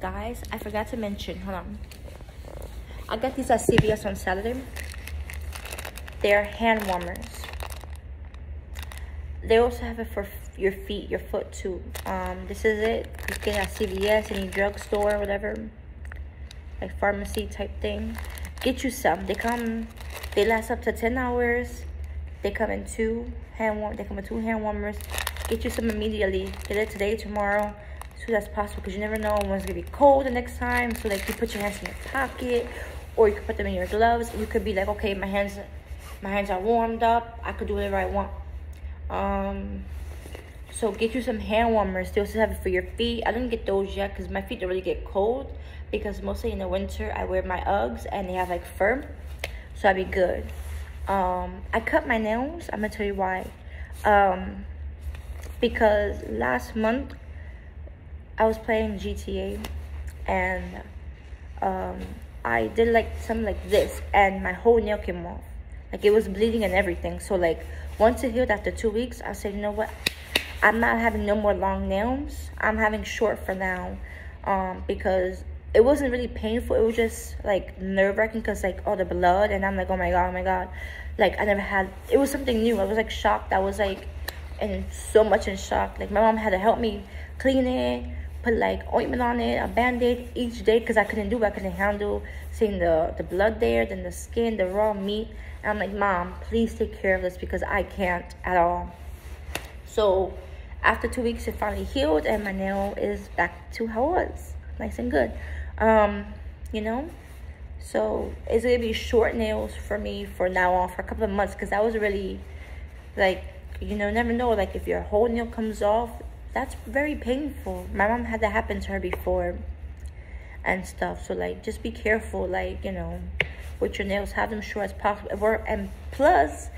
Guys, I forgot to mention, hold on. I got these at CVS on Saturday. They're hand warmers. They also have it for your feet, your foot too. Um, this is it. You can get at CVS, any drugstore, whatever. Like pharmacy type thing. Get you some. They come, they last up to 10 hours. They come in two hand warm. They come in two hand warmers. Get you some immediately. Get it today, tomorrow, as possible. Because you never know when it's to be cold the next time. So like you put your hands in your pocket. Or you can put them in your gloves. You could be like, okay, my hands my hands are warmed up. I could do whatever I want. Um, so get you some hand warmers. They also have it for your feet. I didn't get those yet because my feet don't really get cold. Because mostly in the winter I wear my Uggs and they have like fur. So I'd be good. Um, I cut my nails. I'm gonna tell you why. Um, because last month I was playing GTA and um, I did like something like this and my whole nail came off. Like it was bleeding and everything. So like once it healed after two weeks, I said, you know what? I'm not having no more long nails. I'm having short for now. Um, because it wasn't really painful. It was just like nerve wracking because like all the blood and I'm like, oh my god, oh my god. Like I never had it was something new. I was like shocked. I was like and so much in shock. Like my mom had to help me clean it, put like ointment on it, a band-aid each day because I couldn't do it. I couldn't handle seeing the, the blood there, then the skin, the raw meat. And I'm like, Mom, please take care of this because I can't at all. So after two weeks, it finally healed and my nail is back to how it was. Nice and good. Um, you know? So it's gonna be short nails for me for now on for a couple of months because that was really like you know never know like if your whole nail comes off that's very painful. My mom had that happen to her before and stuff. So like just be careful like you know with your nails. Have them short as possible. And plus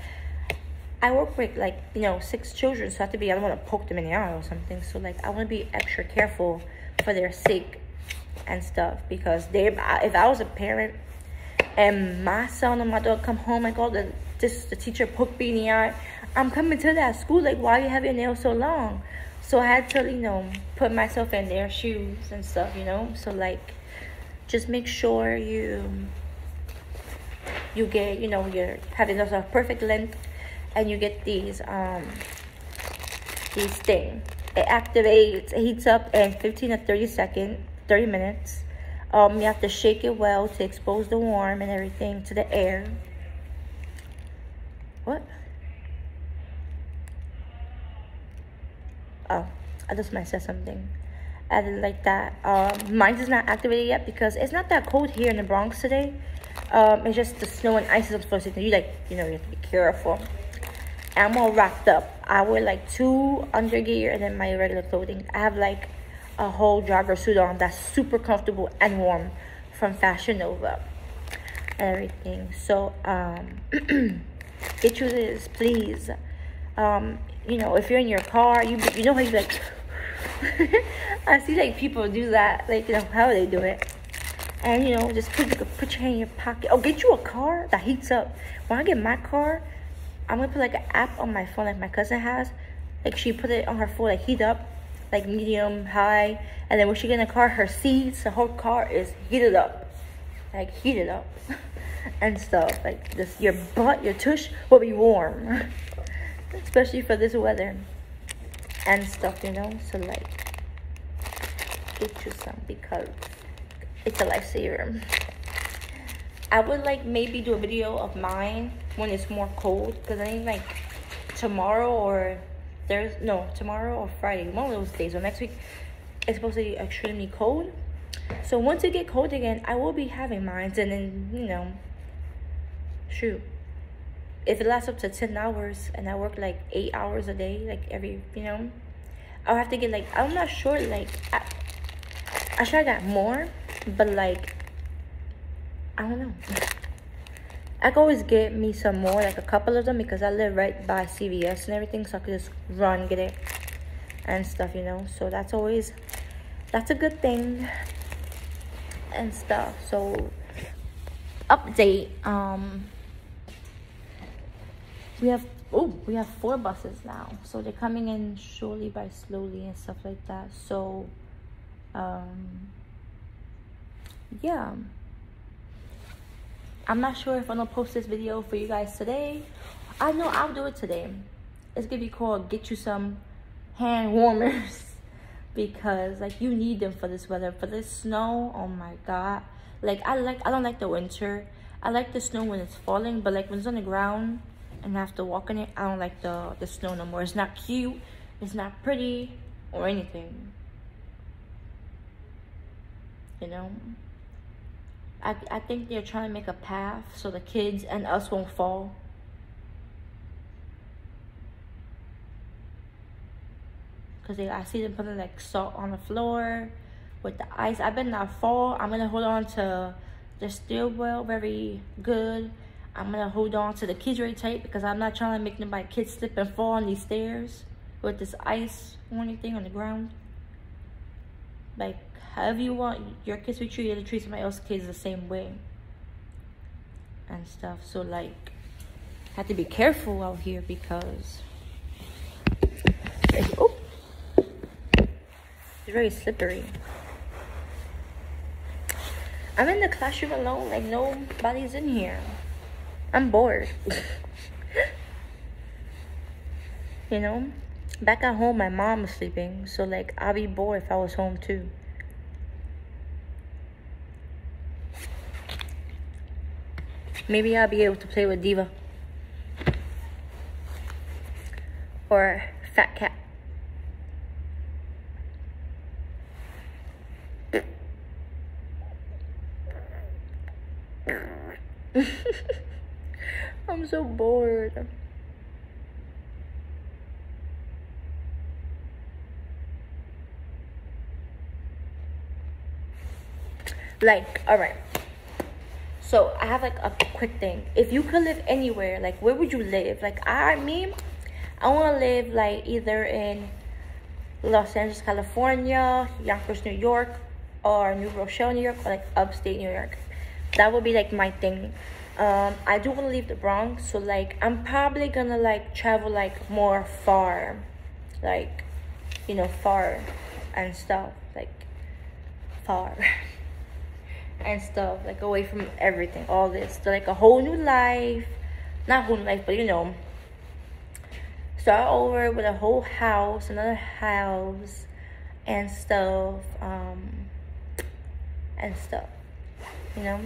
i work with like you know six children so i have to be i don't want to poke them in the eye or something. So like i want to be extra careful for their sake and stuff because they if i was a parent and my son or my daughter come home and go the this the teacher poked me in the eye i'm coming to that school like why you have your nails so long so I had to, you know, put myself in their shoes and stuff, you know. So like, just make sure you you get, you know, you're having a perfect length, and you get these um these thing. It activates, it heats up in 15 to 30 seconds, 30 minutes. Um, you have to shake it well to expose the warm and everything to the air. What? Oh i just might say something. I didn't like that um mine is not activated yet because it's not that cold here in the bronx today. Um it's just the snow and ice is supposed to you like you know you have to be careful. I'm all wrapped up. I wear like two undergear and then my regular clothing. I have like a whole jogger suit on that's super comfortable and warm from fashion nova. And everything. So um get you this please. Um you know, if you're in your car, you you know how you like. I see like people do that, like you know how they do it, and you know just put put your hand in your pocket. Oh, get you a car that heats up. When I get my car, I'm gonna put like an app on my phone, like my cousin has. Like she put it on her phone, like heat up, like medium, high, and then when she get in the car, her seats, the whole car is heated up, like heated up, and stuff. Like this, your butt, your tush will be warm. especially for this weather and stuff, you know. So like, get you some because it's a lifesaver. I would like maybe do a video of mine when it's more cold because I think like tomorrow or there's no tomorrow or Friday, one of those days or next week, it's supposed to be extremely cold. So once it get cold again, I will be having mines and then you know, shoot if it lasts up to 10 hours and I work like 8 hours a day, like every, you know, I'll have to get like, I'm not sure, like, I, I should have got more, but like, I don't know. I can always get me some more, like a couple of them, because I live right by CVS and everything, so I could just run, get it, and stuff, you know. So that's always, that's a good thing, and stuff. So, update, um, we have oh we have four buses now so they're coming in surely by slowly and stuff like that so um yeah. I'm not sure if I'm gonna post this video for you guys today. I know I'll do it today. It's gonna be called Get You Some Hand Warmers. because like you need them for this weather. For this snow, oh my god. Like I like I don't like the winter. I like the snow when it's falling, but like when it's on the ground and I have to walk in it, I don't like the, the snow no more. It's not cute, it's not pretty, or anything. You know? I, I think they're trying to make a path so the kids and us won't fall. Because they, I see them putting like salt on the floor with the ice. I better not fall. I'm going to hold on to the steel well very good. I'm to hold on to the keys very tight because I'm not trying to make nobody kids slip and fall on these stairs with this ice or anything on the ground. Like, however you want your kids to be treated, treat somebody else's kids the same way. And stuff. So, like, have to be careful out here because... Oh! It's very slippery. I'm in the classroom alone, like nobody's in here. I'm bored. you know? Back at home, my mom is sleeping, so like I'll be bored if I was home too. Maybe I'll be able to play with Diva. Or Fat Cat. I'm so bored. Like, alright. So I have like a quick thing. If you could live anywhere, like where would you live? Like I me, I wanna live like either in Los Angeles, California, Yonkers, New York, or New Rochelle, New York, or like upstate New York that would be like my thing um i do want to leave the bronx so like i'm probably gonna like travel like more far like you know far and stuff like far and stuff like away from everything all this so, like a whole new life not whole new life but you know start over with a whole house another house and stuff um and stuff you know?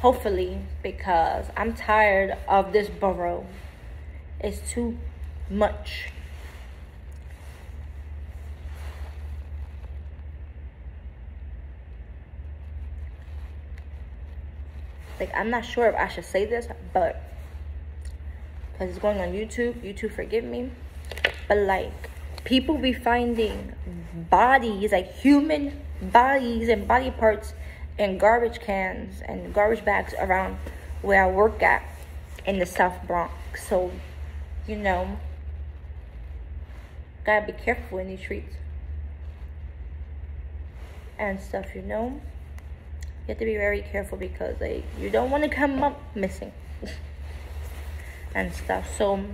Hopefully because i'm tired of this borough. It's too much like i'm not sure if i should say this but because it's going on youtube youtube forgive me but like people be finding bodies like human bodies and body parts and garbage cans and garbage bags around where I work at in the South Bronx. So, you know, gotta be careful in these streets and stuff, you know. You have to be very careful because like you don't want to come up missing and stuff. So,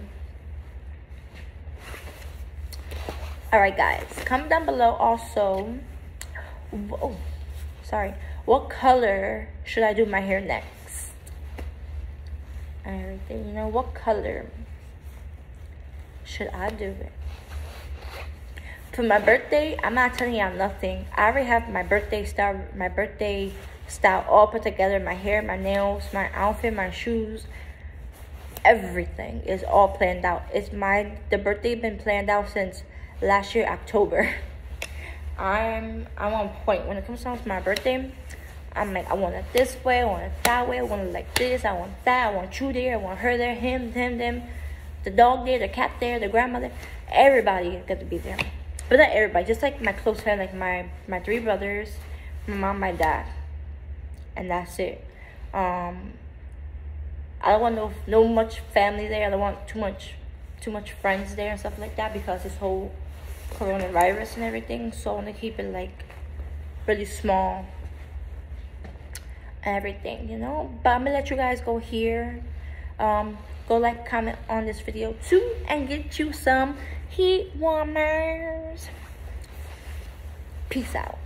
all right, guys, comment down below also. Oh, sorry what color should I do my hair next? And everything, you know, what color should I do it? For my birthday, I'm not telling y'all nothing. I already have my birthday star my birthday style all put together. My hair, my nails, my outfit, my shoes, everything is all planned out. It's my the birthday been planned out since last year October. I'm I'm on point when it comes down to my birthday. I'm like, I want it this way, I want it that way, I want it like this, I want that, I want you there, I want her there, him, him, them, the dog there, the cat there, the grandmother, everybody got to be there. But not everybody, just like my close friend, like my my three brothers, my mom, my dad, and that's it. Um, I don't want no no much family there. I don't want too much too much friends there and stuff like that because this whole coronavirus and everything. So I want to keep it like really small everything you know but i'm gonna let you guys go here um go like comment on this video too and get you some heat warmers peace out